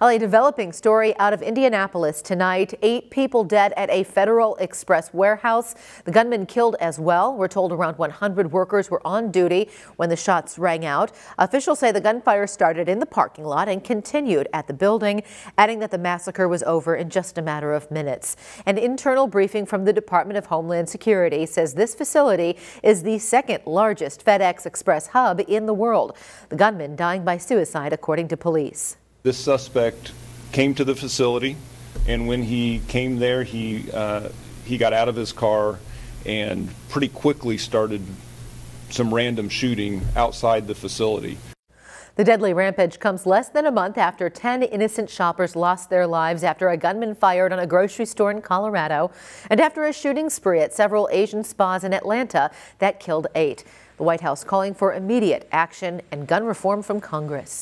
A developing story out of Indianapolis tonight. Eight people dead at a Federal Express warehouse. The gunman killed as well. We're told around 100 workers were on duty when the shots rang out. Officials say the gunfire started in the parking lot and continued at the building, adding that the massacre was over in just a matter of minutes. An internal briefing from the Department of Homeland Security says this facility is the second largest FedEx Express hub in the world. The gunman dying by suicide, according to police. This suspect came to the facility, and when he came there, he uh, he got out of his car and pretty quickly started some random shooting outside the facility. The deadly rampage comes less than a month after 10 innocent shoppers lost their lives after a gunman fired on a grocery store in Colorado and after a shooting spree at several Asian spas in Atlanta that killed eight. The White House calling for immediate action and gun reform from Congress.